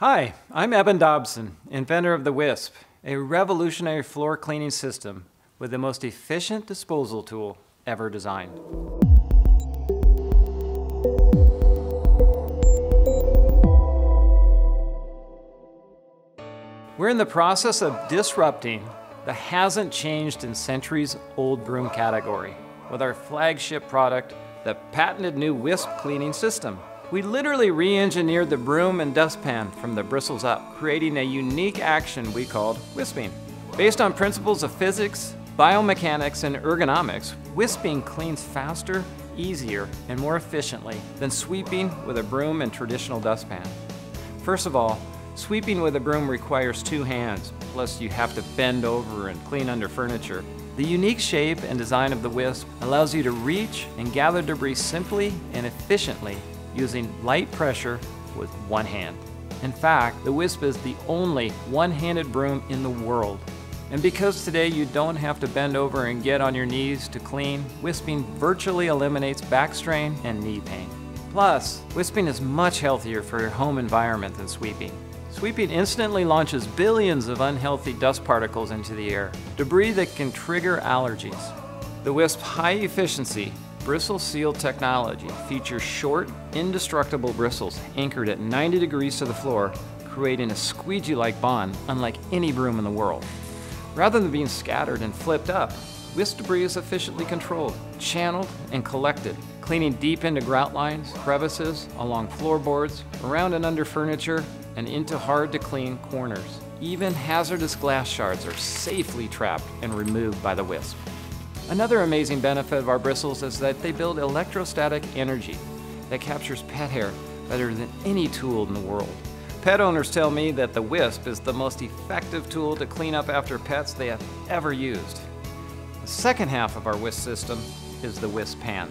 Hi, I'm Eben Dobson, inventor of the Wisp, a revolutionary floor cleaning system with the most efficient disposal tool ever designed. We're in the process of disrupting the hasn't changed in centuries old broom category with our flagship product, the patented new Wisp cleaning system. We literally re-engineered the broom and dustpan from the bristles up, creating a unique action we called wisping. Based on principles of physics, biomechanics, and ergonomics, wisping cleans faster, easier, and more efficiently than sweeping with a broom and traditional dustpan. First of all, Sweeping with a broom requires two hands, plus you have to bend over and clean under furniture. The unique shape and design of the Wisp allows you to reach and gather debris simply and efficiently using light pressure with one hand. In fact, the Wisp is the only one-handed broom in the world. And because today you don't have to bend over and get on your knees to clean, wisping virtually eliminates back strain and knee pain. Plus, wisping is much healthier for your home environment than sweeping. Sweeping instantly launches billions of unhealthy dust particles into the air, debris that can trigger allergies. The Wisp's high efficiency bristle seal technology features short, indestructible bristles anchored at 90 degrees to the floor, creating a squeegee-like bond unlike any broom in the world. Rather than being scattered and flipped up, Wisp debris is efficiently controlled, channeled, and collected, cleaning deep into grout lines, crevices, along floorboards, around and under furniture, and into hard to clean corners. Even hazardous glass shards are safely trapped and removed by the wisp. Another amazing benefit of our bristles is that they build electrostatic energy that captures pet hair better than any tool in the world. Pet owners tell me that the Wisp is the most effective tool to clean up after pets they have ever used. The second half of our Wisp system is the Wisp Pan.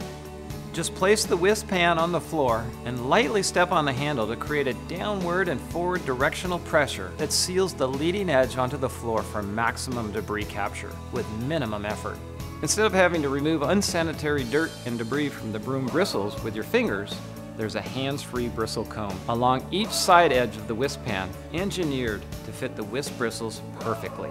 Just place the Wisp pan on the floor and lightly step on the handle to create a downward and forward directional pressure that seals the leading edge onto the floor for maximum debris capture with minimum effort. Instead of having to remove unsanitary dirt and debris from the broom bristles with your fingers, there's a hands-free bristle comb along each side edge of the wisp pan, engineered to fit the wisp bristles perfectly.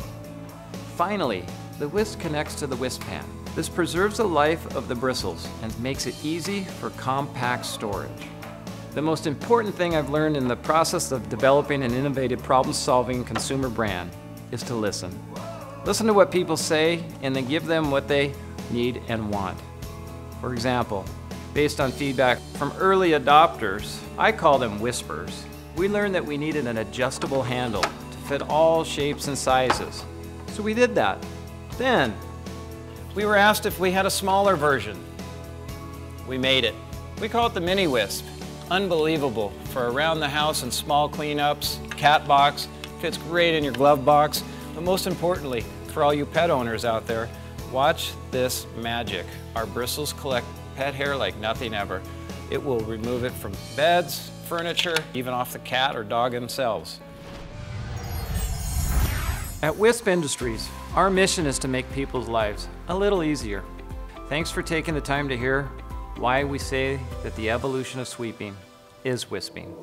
Finally, the wisp connects to the wisp pan, this preserves the life of the bristles and makes it easy for compact storage. The most important thing I've learned in the process of developing an innovative problem-solving consumer brand is to listen. Listen to what people say and then give them what they need and want. For example, based on feedback from early adopters, I call them Wispers, we learned that we needed an adjustable handle to fit all shapes and sizes. So we did that. Then, we were asked if we had a smaller version. We made it. We call it the Mini Wisp. Unbelievable for around the house and small cleanups, cat box, fits great in your glove box, but most importantly, for all you pet owners out there, watch this magic. Our bristles collect pet hair like nothing ever. It will remove it from beds, furniture, even off the cat or dog themselves. At Wisp Industries, our mission is to make people's lives a little easier. Thanks for taking the time to hear why we say that the evolution of sweeping is wisping.